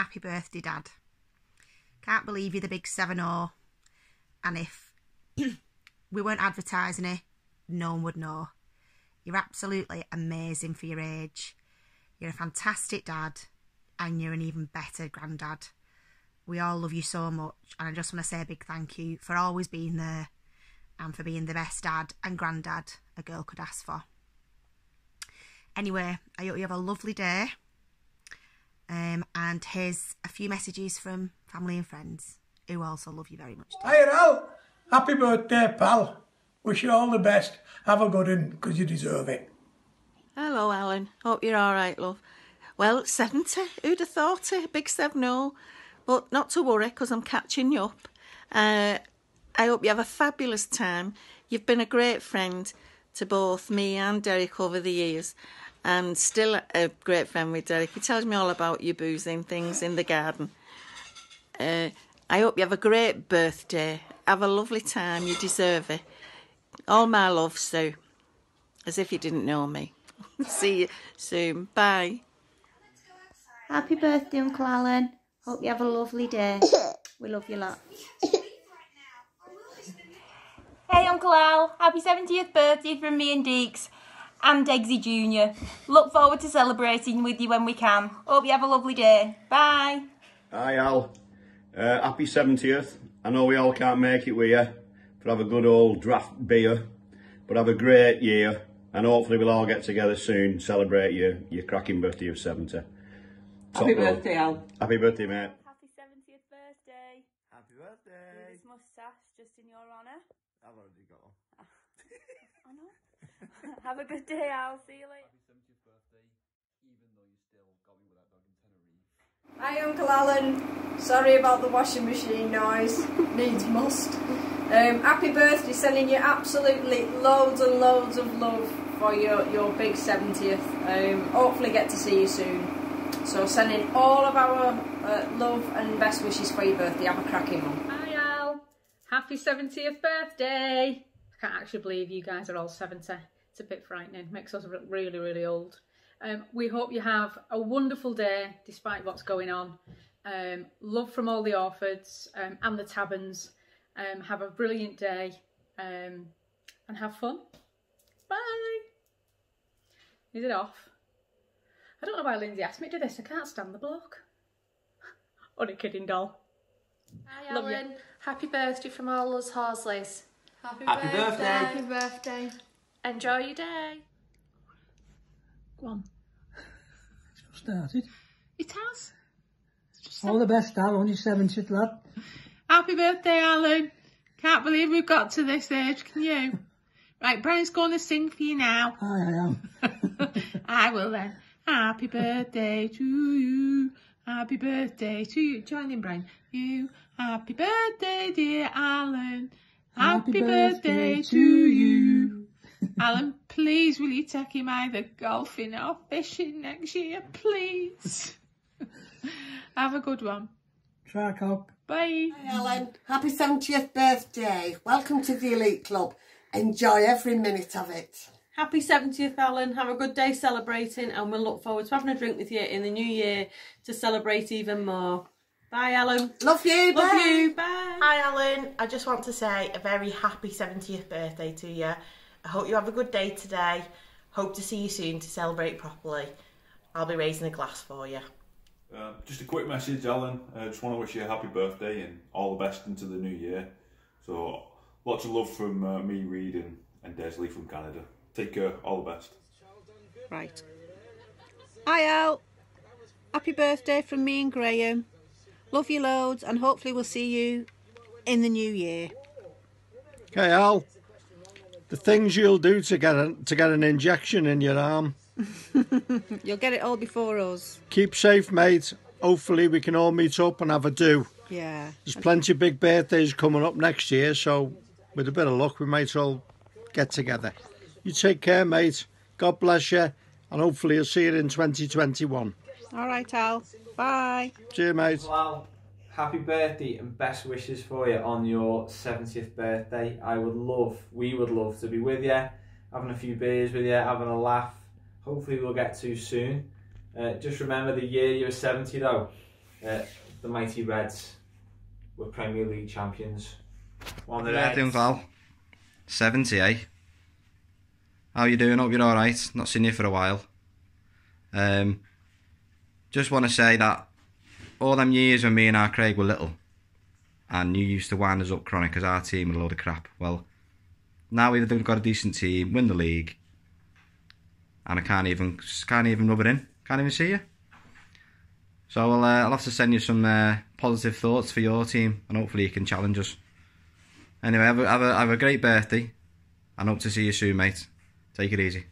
happy birthday, Dad. Can't believe you're the big 7 0. And if we weren't advertising it, no one would know. You're absolutely amazing for your age. You're a fantastic dad, and you're an even better granddad. We all love you so much, and I just want to say a big thank you for always being there and for being the best dad and granddad a girl could ask for. Anyway, I hope you have a lovely day. Um, and here's a few messages from family and friends who also love you very much. Hi, Al. Happy birthday, pal. Wish you all the best. Have a good one, because you deserve it. Hello, Alan. Hope you're all right, love. Well, 70. Who'd have thought it? Big 7 But not to worry, because I'm catching you up. Uh, I hope you have a fabulous time. You've been a great friend to both me and Derek over the years, and still a great friend with Derek. He tells me all about your boozing things in the garden. Uh, I hope you have a great birthday. Have a lovely time. You deserve it. All my love, Sue. As if you didn't know me. See you soon. Bye. Happy birthday, Uncle Alan. Hope you have a lovely day. We love you lot. Hey Uncle Al, happy 70th birthday from me and Deeks and Eggsy Jr. Look forward to celebrating with you when we can. Hope you have a lovely day. Bye. Hi Al, uh, happy 70th. I know we all can't make it with you, but have a good old draft beer. But have a great year and hopefully we'll all get together soon, celebrate your, your cracking birthday of 70. Top Happy roll. birthday, Al. Happy birthday mate. Happy 70th birthday. Happy birthday. This moustache just in your honour. I've already got one. I know. Have a good day, Al. See you later. Happy 70th birthday, even though you still got me with that dog in Tenerife. Hi Uncle Alan, sorry about the washing machine noise, needs must. Um, happy birthday, sending you absolutely loads and loads of love for your, your big 70th. Um, hopefully get to see you soon. So sending all of our uh, love and best wishes for your birthday. Have a cracking one. Hi Al, happy 70th birthday. I can't actually believe you guys are all 70. It's a bit frightening, makes us look really, really old. Um, we hope you have a wonderful day despite what's going on. Um, love from all the Orfords um, and the Taberns. Um, have a brilliant day um, and have fun. Bye. Is it off? I don't know why Lindsay asked me to do this. I can't stand the bloke. Only kidding, doll. Hi Love you. Happy birthday from all us Horsleys. Happy, Happy birthday. Happy birthday. Enjoy your day. Go on. Started. It has. All the best, Al. Only 70th, lad. Happy birthday, Alan. Can't believe we've got to this age, can you? Right, Brian's going to sing for you now. Aye, I am. I will then. Happy birthday to you. Happy birthday to you. Join in, Brian. You. Happy birthday, dear Alan. Happy, Happy birthday, birthday to to you. Alan, please will you take him either golfing or fishing next year, please? Have a good one. Try cock. Bye. Hi Alan, happy 70th birthday. Welcome to the Elite Club. Enjoy every minute of it. Happy 70th, Alan. Have a good day celebrating, and we'll look forward to having a drink with you in the new year to celebrate even more. Bye, Alan. Love you. Love bye. you. Bye. Hi Alan, I just want to say a very happy 70th birthday to you. I hope you have a good day today. Hope to see you soon to celebrate properly. I'll be raising a glass for you. Uh, just a quick message, Alan. I just want to wish you a happy birthday and all the best into the new year. So, lots of love from uh, me, Reed, and, and Desley from Canada. Take care, all the best. Right. Hi Al. Happy birthday from me and Graham. Love you loads and hopefully we'll see you in the new year. Okay, Al. The things you'll do to get a, to get an injection in your arm. You'll get it all before us. Keep safe, mate. Hopefully, we can all meet up and have a do. Yeah. There's plenty of big birthdays coming up next year, so with a bit of luck, we might all get together. You take care, mate. God bless you, and hopefully, you'll see you in 2021. All right, Al. Bye. See you, mate. Well, happy birthday and best wishes for you on your 70th birthday. I would love, we would love to be with you, having a few beers with you, having a laugh. Hopefully, we'll get to soon. Uh, just remember the year you were 70 though. uh, the mighty Reds were Premier League champions. One of the Yeah, doing Reds. well. 70, eh? How you doing? Hope you're alright. Not seen you for a while. Um, just want to say that all them years when me and our Craig were little, and you used to wind us up chronic as our team with a load of crap. Well, now we've got a decent team, win the league, and I can't even can't even rub it in. Can't even see you. So I'll, uh, I'll have to send you some uh, positive thoughts for your team, and hopefully you can challenge us. Anyway, have a, have a, have a great birthday, and hope to see you soon, mate. Take it easy.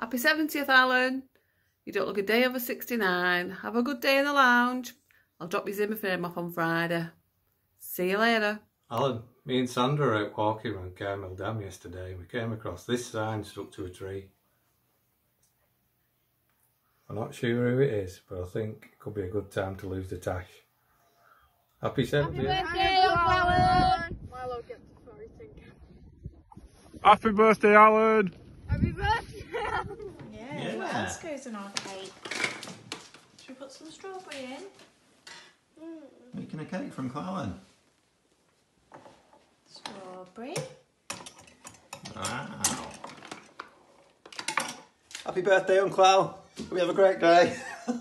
Happy 70th, Alan. You don't look a day over 69. Have a good day in the lounge. I'll drop your Zimmer frame off on Friday. See you later. Alan, me and Sandra were out walking around Carr Mill Dam yesterday. and We came across this sign stuck to a tree. I'm not sure who it is, but I think it could be a good time to lose the tash. Happy 70th. Happy birthday, Alan! Happy birthday! Yeah, what else goes on our cake? Should we put some strawberry in? Making a cake from Clallan. Strawberry. Wow. Happy birthday, Uncle Al. Hope you have a great day. And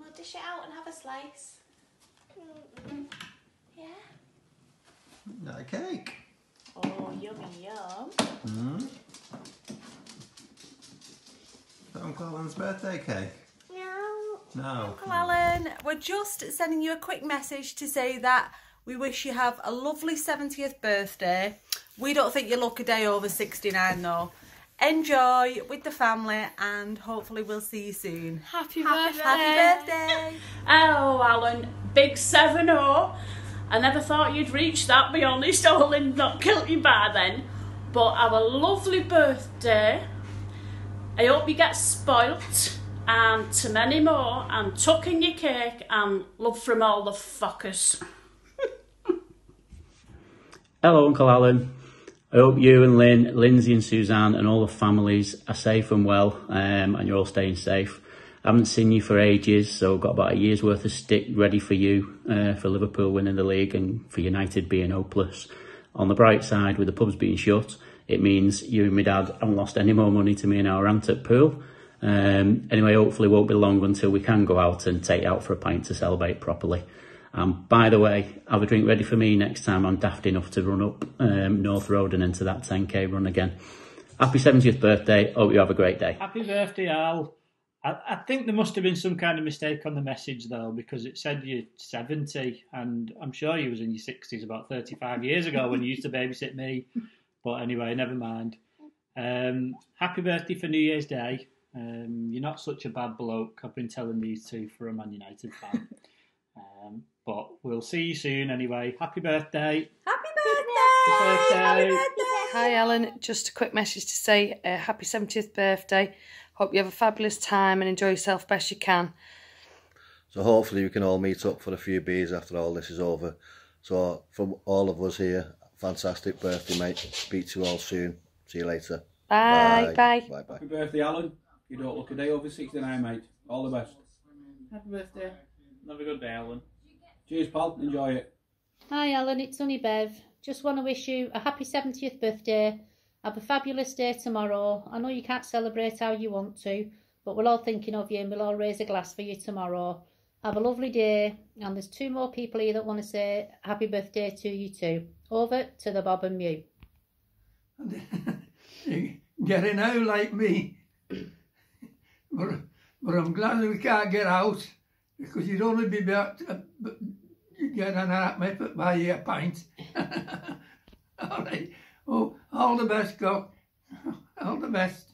we'll dish it out and have a slice. Yeah. Not a cake. Oh, yummy yum. Mm. Uncle Alan's birthday cake. Oh, no. Uncle Alan, we're just sending you a quick message to say that we wish you have a lovely 70th birthday. We don't think you look a day over 69 though. Enjoy with the family and hopefully we'll see you soon. Happy Happy birthday. Happy birthday. Oh, Alan, big 7 0. I never thought you'd reach that, be honest. I will not killed you by then. But have a lovely birthday. I hope you get spoilt and to many more and tuck in your cake and love from all the fuckers. Hello, Uncle Alan. I hope you and Lynn, Lindsay and Suzanne and all the families are safe and well um, and you're all staying safe. I haven't seen you for ages, so I've got about a year's worth of stick ready for you uh, for Liverpool winning the league and for United being hopeless. On the bright side, with the pubs being shut, it means you and my dad haven't lost any more money to me and our aunt at pool. Um, anyway, hopefully it won't be long until we can go out and take out for a pint to celebrate properly. Um, by the way, have a drink ready for me next time I'm daft enough to run up um, North Road and into that 10k run again. Happy 70th birthday. Hope you have a great day. Happy birthday, Al. I, I think there must have been some kind of mistake on the message though, because it said you're 70, and I'm sure you was in your 60s about 35 years ago when you used to babysit me. But anyway, never mind. Um, happy birthday for New Year's Day. Um, you're not such a bad bloke. I've been telling these two for a Man United fan. um, but we'll see you soon anyway. Happy birthday. Happy birthday. Happy birthday. Hi, Alan. Just a quick message to say uh, happy 70th birthday. Hope you have a fabulous time and enjoy yourself best you can. So hopefully we can all meet up for a few beers after all this is over. So from all of us here, fantastic birthday, mate. Speak to you all soon. See you later. Bye, bye. Bye bye. Happy birthday, Alan. You don't look a day over 69, mate. All the best. Happy birthday. Have a good day, Alan. Cheers, pal. Enjoy it. Hi Alan, it's Sunny Bev. Just want to wish you a happy 70th birthday. Have a fabulous day tomorrow. I know you can't celebrate how you want to, but we're all thinking of you and we'll all raise a glass for you tomorrow. Have a lovely day. And there's two more people here that want to say happy birthday to you too. Over to the Bob and Mew. getting out like me. But, but I'm glad that we can't get out because you'd only be about to get an but buy a pint. all right. Oh, all the best, God. All the best.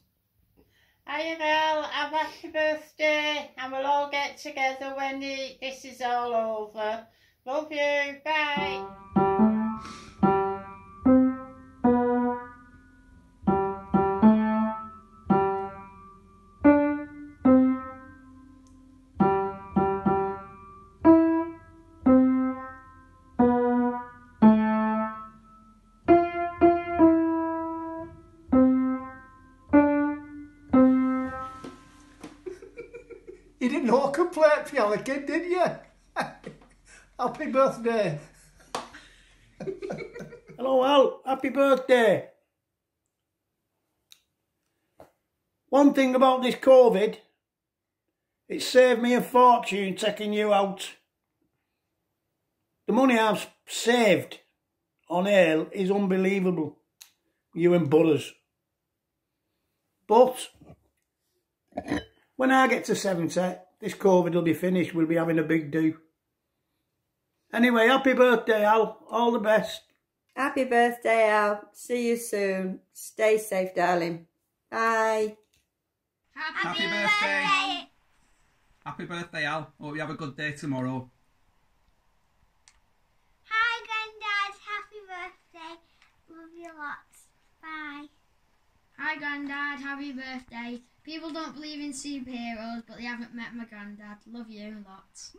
Hiya girl, have a happy birthday and we'll all get together when the, this is all over. Love you, bye. Didn't no complaint for your kid, did you? Happy birthday. Hello, Al. Happy birthday. One thing about this COVID, it saved me a fortune taking you out. The money I've saved on ale is unbelievable. You and Butters. But when I get to 70, this COVID will be finished. We'll be having a big do. Anyway, happy birthday, Al. All the best. Happy birthday, Al. See you soon. Stay safe, darling. Bye. Happy, birthday. Happy birthday, Al. Hope you have a good day tomorrow. Hi, Grandad. Happy birthday. Love you lots. Bye. Hi, Grandad. Happy birthday. People don't believe in superheroes, but they haven't met my granddad. Love you lots.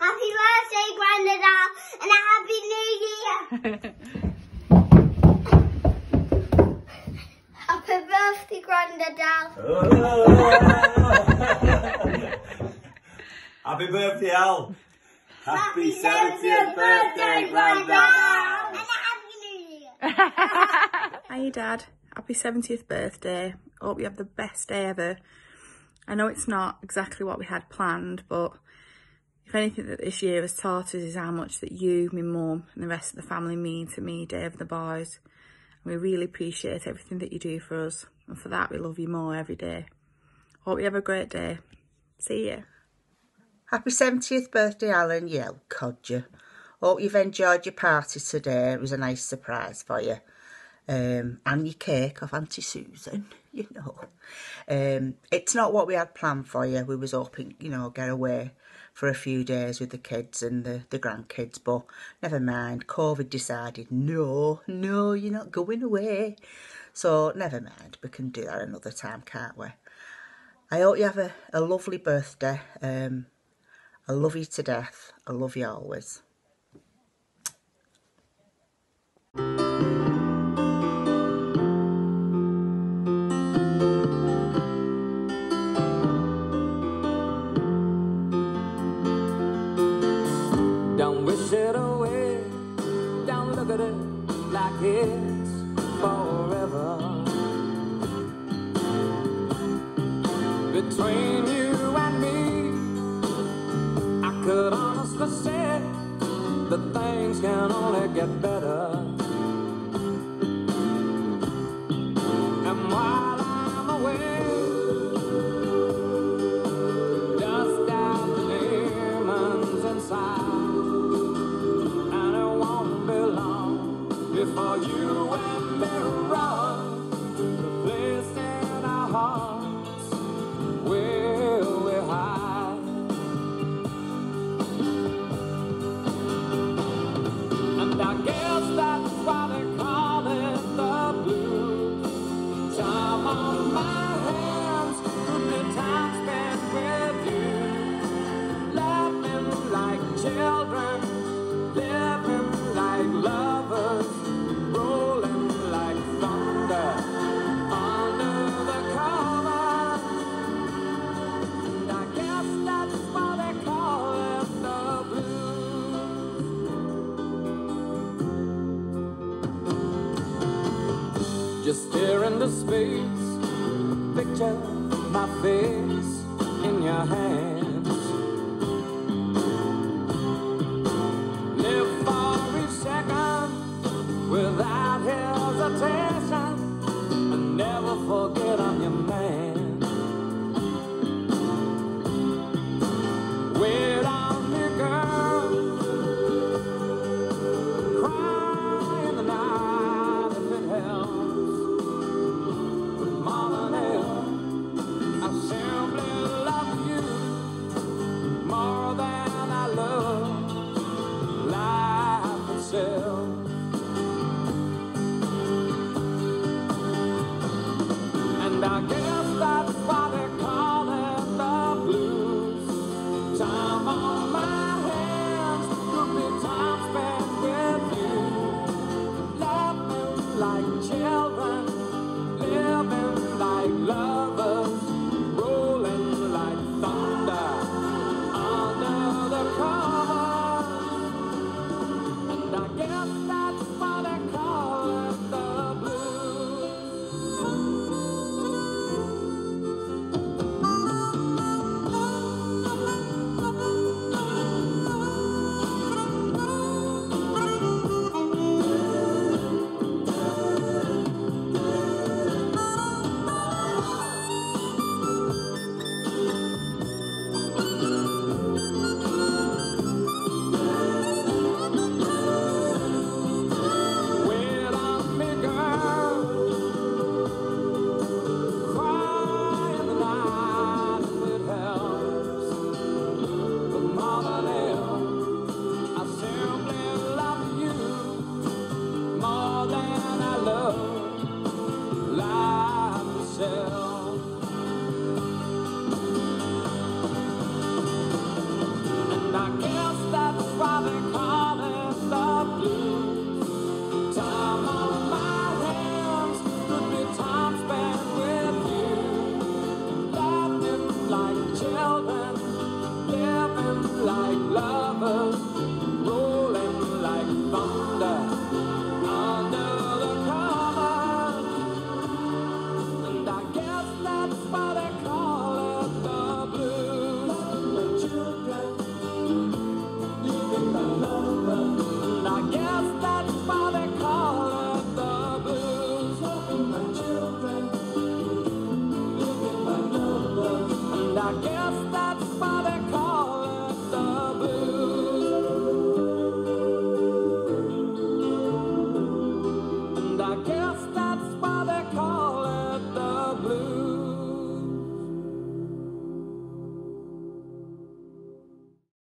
Happy birthday, Grandad, and a happy new year. happy birthday, Grandad, Happy birthday, Al. Happy 70th birthday, Grandad. And a happy new year. Hi, Dad. Happy 70th birthday. Hope you have the best day ever. I know it's not exactly what we had planned, but if anything that this year has taught us is how much that you, my mum, and the rest of the family mean to me, Dave, and the boys. And we really appreciate everything that you do for us. And for that, we love you more every day. Hope you have a great day. See you. Happy 70th birthday, Alan. Yeah, codger. Hope you've enjoyed your party today. It was a nice surprise for you. Um, and your cake off Auntie Susan, you know. Um, it's not what we had planned for you. We was hoping, you know, get away for a few days with the kids and the, the grandkids, but never mind. COVID decided, no, no, you're not going away. So never mind. We can do that another time, can't we? I hope you have a, a lovely birthday. Um, I love you to death. I love you always. It's forever. Between you and me, I could honestly say that things can only get better. And I Just stare into space, picture my face in your hand.